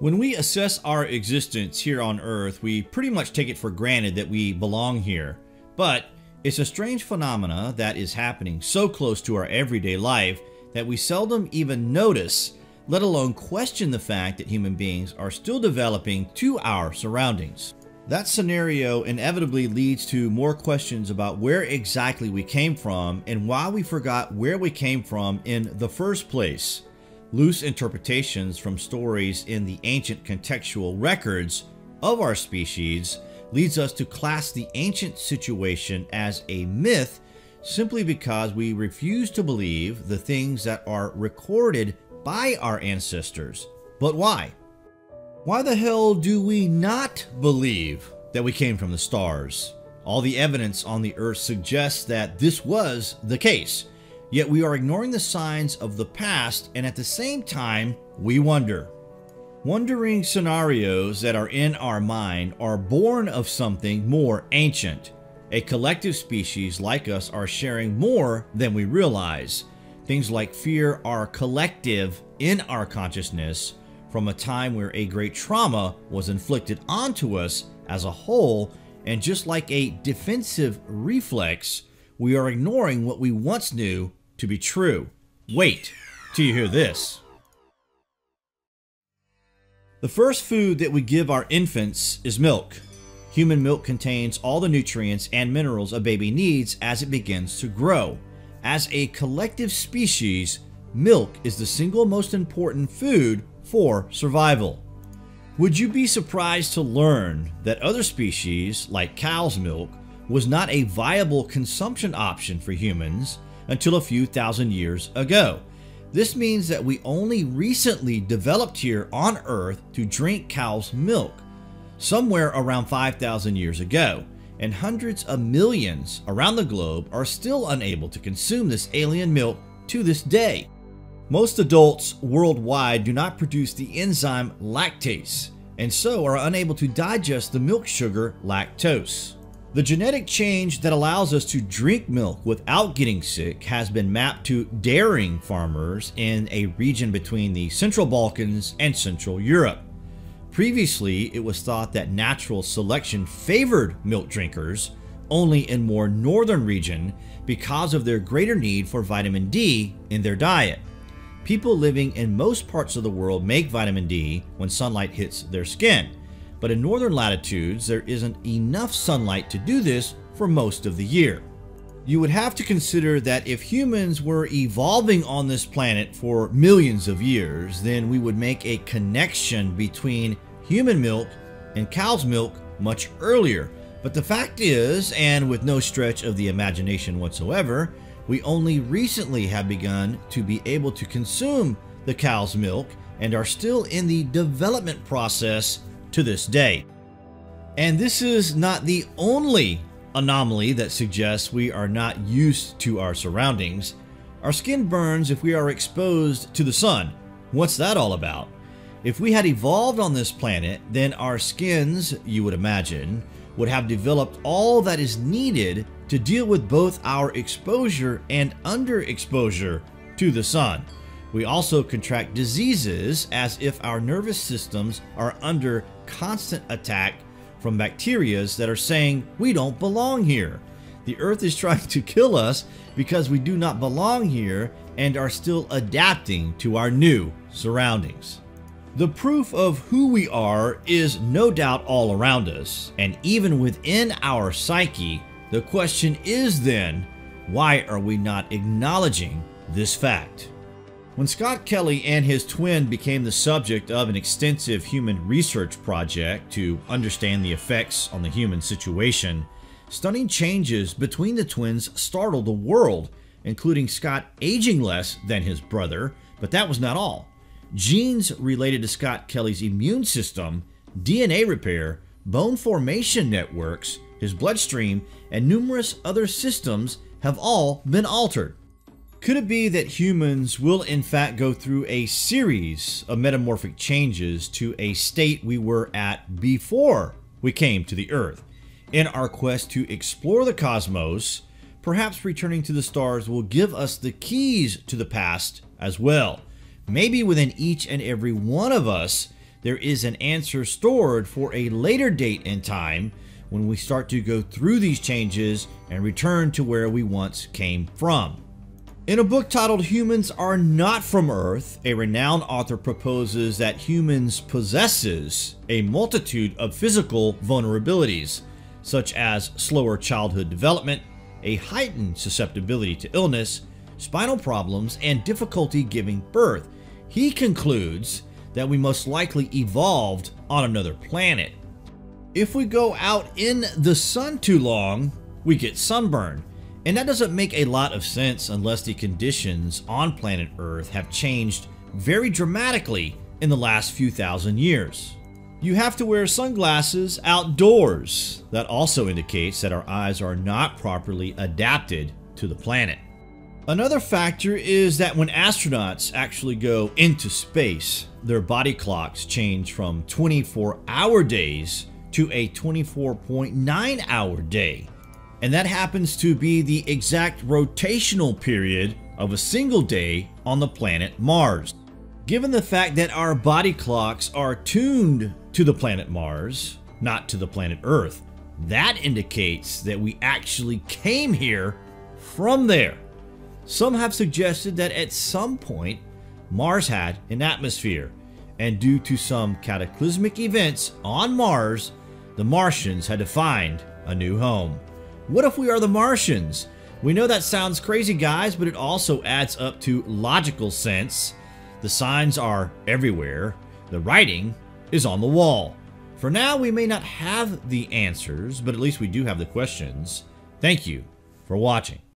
When we assess our existence here on Earth, we pretty much take it for granted that we belong here. But it's a strange phenomena that is happening so close to our everyday life that we seldom even notice, let alone question the fact that human beings are still developing to our surroundings. That scenario inevitably leads to more questions about where exactly we came from and why we forgot where we came from in the first place. Loose interpretations from stories in the ancient contextual records of our species leads us to class the ancient situation as a myth simply because we refuse to believe the things that are recorded by our ancestors. But why? Why the hell do we not believe that we came from the stars? All the evidence on the earth suggests that this was the case. Yet we are ignoring the signs of the past, and at the same time, we wonder. Wondering scenarios that are in our mind are born of something more ancient. A collective species like us are sharing more than we realize. Things like fear are collective in our consciousness from a time where a great trauma was inflicted onto us as a whole, and just like a defensive reflex, we are ignoring what we once knew to be true. Wait till you hear this. The first food that we give our infants is milk. Human milk contains all the nutrients and minerals a baby needs as it begins to grow. As a collective species, milk is the single most important food for survival. Would you be surprised to learn that other species, like cow's milk, was not a viable consumption option for humans until a few thousand years ago. This means that we only recently developed here on Earth to drink cow's milk, somewhere around 5,000 years ago, and hundreds of millions around the globe are still unable to consume this alien milk to this day. Most adults worldwide do not produce the enzyme lactase, and so are unable to digest the milk sugar lactose. The genetic change that allows us to drink milk without getting sick has been mapped to dairying farmers in a region between the Central Balkans and Central Europe. Previously, it was thought that natural selection favored milk drinkers only in more northern region because of their greater need for vitamin D in their diet. People living in most parts of the world make vitamin D when sunlight hits their skin but in northern latitudes there isn't enough sunlight to do this for most of the year. You would have to consider that if humans were evolving on this planet for millions of years, then we would make a connection between human milk and cow's milk much earlier. But the fact is, and with no stretch of the imagination whatsoever, we only recently have begun to be able to consume the cow's milk and are still in the development process to this day. And this is not the only anomaly that suggests we are not used to our surroundings. Our skin burns if we are exposed to the sun. What's that all about? If we had evolved on this planet, then our skins, you would imagine, would have developed all that is needed to deal with both our exposure and underexposure to the sun. We also contract diseases as if our nervous systems are under constant attack from bacterias that are saying we don't belong here. The earth is trying to kill us because we do not belong here and are still adapting to our new surroundings. The proof of who we are is no doubt all around us, and even within our psyche, the question is then, why are we not acknowledging this fact? When Scott Kelly and his twin became the subject of an extensive human research project to understand the effects on the human situation, stunning changes between the twins startled the world, including Scott aging less than his brother, but that was not all. Genes related to Scott Kelly's immune system, DNA repair, bone formation networks, his bloodstream, and numerous other systems have all been altered. Could it be that humans will in fact go through a series of metamorphic changes to a state we were at before we came to the Earth? In our quest to explore the cosmos, perhaps returning to the stars will give us the keys to the past as well. Maybe within each and every one of us, there is an answer stored for a later date in time when we start to go through these changes and return to where we once came from. In a book titled Humans Are Not From Earth, a renowned author proposes that humans possesses a multitude of physical vulnerabilities, such as slower childhood development, a heightened susceptibility to illness, spinal problems, and difficulty giving birth. He concludes that we most likely evolved on another planet. If we go out in the sun too long, we get sunburn. And that doesn't make a lot of sense unless the conditions on planet Earth have changed very dramatically in the last few thousand years. You have to wear sunglasses outdoors. That also indicates that our eyes are not properly adapted to the planet. Another factor is that when astronauts actually go into space, their body clocks change from 24 hour days to a 24.9 hour day. And that happens to be the exact rotational period of a single day on the planet Mars. Given the fact that our body clocks are tuned to the planet Mars, not to the planet Earth, that indicates that we actually came here from there. Some have suggested that at some point, Mars had an atmosphere, and due to some cataclysmic events on Mars, the Martians had to find a new home. What if we are the Martians? We know that sounds crazy, guys, but it also adds up to logical sense. The signs are everywhere, the writing is on the wall. For now, we may not have the answers, but at least we do have the questions. Thank you for watching.